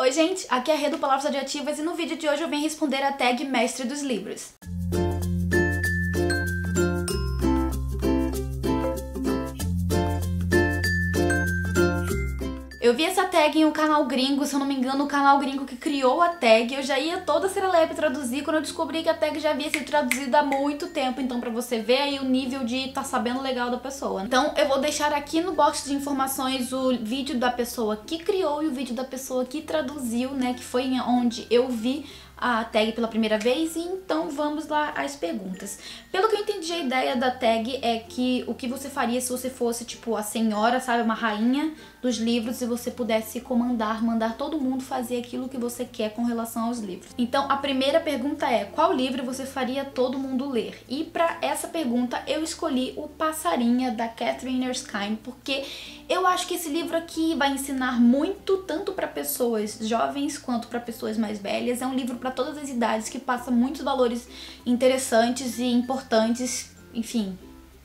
Oi gente, aqui é a Rê do Palavras Adjetivas e no vídeo de hoje eu venho responder a tag Mestre dos Livros. Eu vi essa tag em um canal gringo, se eu não me engano, o canal gringo que criou a tag. Eu já ia toda serelepe traduzir quando eu descobri que a tag já havia sido traduzida há muito tempo. Então, pra você ver aí o nível de tá sabendo legal da pessoa. Então, eu vou deixar aqui no box de informações o vídeo da pessoa que criou e o vídeo da pessoa que traduziu, né? Que foi onde eu vi a tag pela primeira vez e então vamos lá às perguntas. Pelo que eu entendi, a ideia da tag é que o que você faria se você fosse, tipo, a senhora, sabe, uma rainha dos livros e você pudesse comandar, mandar todo mundo fazer aquilo que você quer com relação aos livros. Então, a primeira pergunta é: qual livro você faria todo mundo ler? E para essa pergunta eu escolhi O Passarinha da Catherine Erskine, porque eu acho que esse livro aqui vai ensinar muito tanto para pessoas jovens quanto para pessoas mais velhas. É um livro para para todas as idades, que passa muitos valores interessantes e importantes, enfim,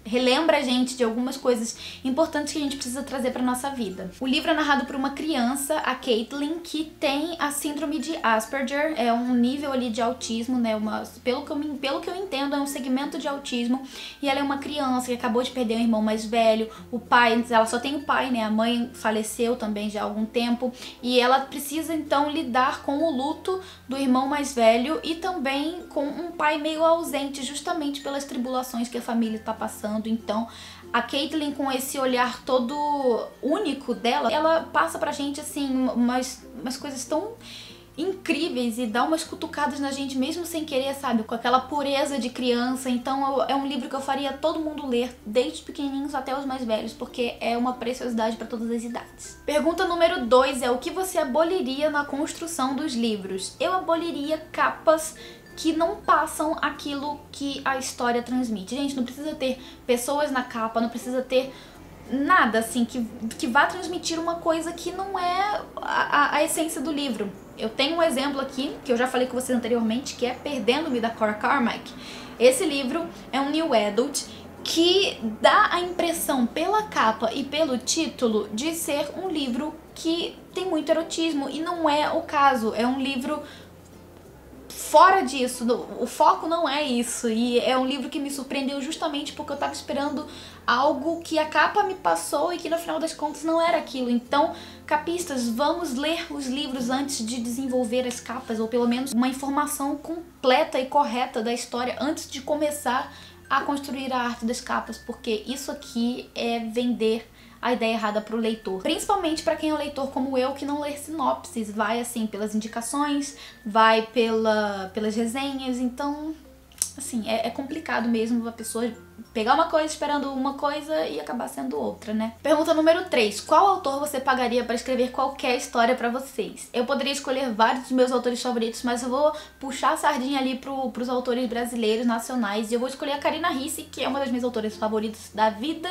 relembra a gente de algumas coisas importantes que a gente precisa trazer para nossa vida. O livro é narrado por uma criança, a Caitlin, que tem a síndrome de Asperger, é um nível ali de autismo, né? Uma, pelo, que eu, pelo que eu entendo, é um segmento de autismo. E ela é uma criança que acabou de perder um irmão mais velho, o pai, ela só tem o pai, né? A mãe faleceu também já há algum tempo. E ela precisa então lidar com o luto do irmão mais velho e também com um pai meio ausente, justamente pelas tribulações que a família está passando então, a Caitlyn, com esse olhar todo único dela, ela passa pra gente, assim, umas, umas coisas tão incríveis e dá umas cutucadas na gente mesmo sem querer, sabe? Com aquela pureza de criança. Então é um livro que eu faria todo mundo ler, desde os pequenininhos até os mais velhos, porque é uma preciosidade para todas as idades. Pergunta número 2 é o que você aboliria na construção dos livros? Eu aboliria capas que não passam aquilo que a história transmite. Gente, não precisa ter pessoas na capa, não precisa ter nada assim que, que vá transmitir uma coisa que não é a, a, essência do livro. Eu tenho um exemplo aqui, que eu já falei com vocês anteriormente, que é Perdendo-me da Cora Carmack. Esse livro é um new adult que dá a impressão pela capa e pelo título de ser um livro que tem muito erotismo e não é o caso. É um livro fora disso, o foco não é isso. E é um livro que me surpreendeu justamente porque eu tava esperando algo que a capa me passou e que no final das contas não era aquilo. Então, capistas, vamos ler os livros antes de desenvolver as capas, ou pelo menos uma informação completa e correta da história antes de começar a construir a arte das capas, porque isso aqui é vender a ideia errada para o leitor. Principalmente para quem é um leitor como eu, que não lê sinopses, vai assim pelas indicações, vai pela, pelas resenhas, então assim, é, é, complicado mesmo a pessoa pegar uma coisa esperando uma coisa e acabar sendo outra, né? Pergunta número 3. Qual autor você pagaria para escrever qualquer história para vocês? Eu poderia escolher vários dos meus autores favoritos, mas eu vou puxar a sardinha ali pro, pros autores brasileiros, nacionais, e eu vou escolher a Karina Risse, que é uma das minhas autoras favoritas da vida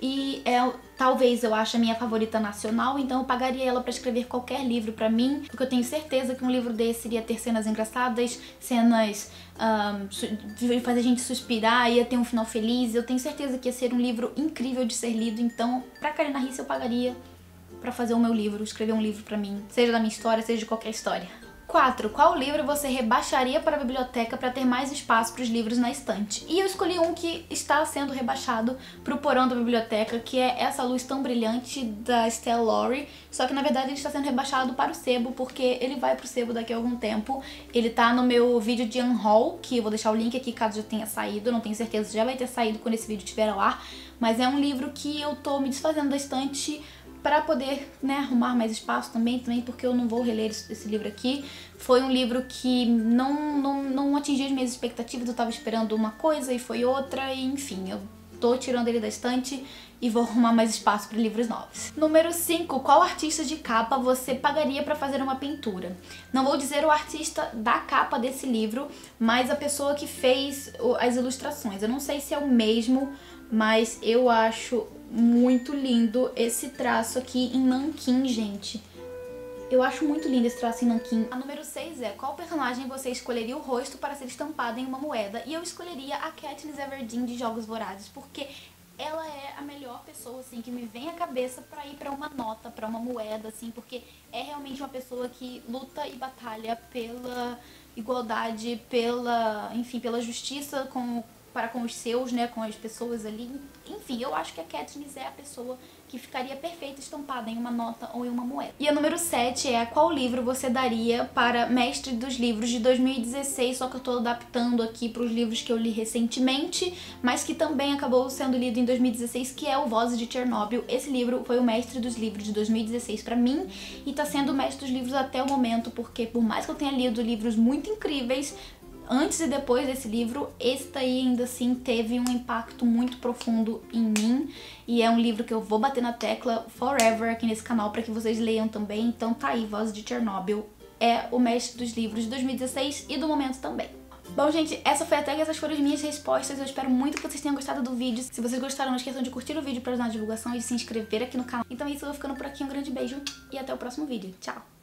e é talvez eu ache a minha favorita nacional, então eu pagaria ela para escrever qualquer livro para mim, porque eu tenho certeza que um livro desse iria ter cenas engraçadas, cenas um, fazer a gente suspirar, ia ter um final feliz. Eu tenho certeza que ia ser um livro incrível de ser lido, então pra Karina Risse eu pagaria para fazer o meu livro, escrever um livro para mim, seja da minha história, seja de qualquer história. 4. Qual livro você rebaixaria para a biblioteca para ter mais espaço para os livros na estante? E eu escolhi um que está sendo rebaixado para o porão da biblioteca, que é Essa Luz Tão Brilhante, da Stella Laurie. Só que na verdade ele está sendo rebaixado para o sebo, porque ele vai para o sebo daqui a algum tempo. Ele tá no meu vídeo de unhaul, que eu vou deixar o link aqui caso já tenha saído. Não tenho certeza se já vai ter saído quando esse vídeo estiver ao ar. Mas é um livro que eu tô me desfazendo da estante para poder né, arrumar mais espaço também, também porque eu não vou reler esse, livro aqui. Foi um livro que não, não, não atingiu as minhas expectativas, eu estava esperando uma coisa e foi outra, e enfim, eu tô tirando ele da estante e vou arrumar mais espaço para livros novos. Número 5. Qual artista de capa você pagaria para fazer uma pintura? Não vou dizer o artista da capa desse livro, mas a pessoa que fez as ilustrações. Eu não sei se é o mesmo, mas eu acho muito lindo esse traço aqui em nanquim, gente. Eu acho muito lindo esse traço em nanquim. A número 6 é qual personagem você escolheria o rosto para ser estampada em uma moeda? E eu escolheria a Katniss Everdeen de Jogos Vorazes, porque ela é a melhor pessoa, assim, que me vem à cabeça para ir para uma nota, para uma moeda, assim, porque é realmente uma pessoa que luta e batalha pela igualdade, pela, enfim, pela justiça com, para com os seus, né, com as pessoas ali. Enfim, eu acho que a Katniss é a pessoa que ficaria perfeita estampada em uma nota ou em uma moeda. E a número 7 é qual livro você daria para Mestre dos Livros de 2016, só que eu tô adaptando aqui para os livros que eu li recentemente, mas que também acabou sendo lido em 2016, que é o Vozes de Chernobyl. Esse livro foi o Mestre dos Livros de 2016 para mim e tá sendo o Mestre dos Livros até o momento, porque por mais que eu tenha lido livros muito incríveis, antes e depois desse livro, esse daí ainda assim teve um impacto muito profundo em mim e é um livro que eu vou bater na tecla forever aqui nesse canal para que vocês leiam também. Então tá aí, Voz de Chernobyl é o mestre dos livros de 2016 e do momento também. Bom, gente, essa foi até que essas foram as minhas respostas. Eu espero muito que vocês tenham gostado do vídeo. Se vocês gostaram, não esqueçam de curtir o vídeo para ajudar na divulgação e de se inscrever aqui no canal. Então é isso, eu vou ficando por aqui. Um grande beijo e até o próximo vídeo. Tchau!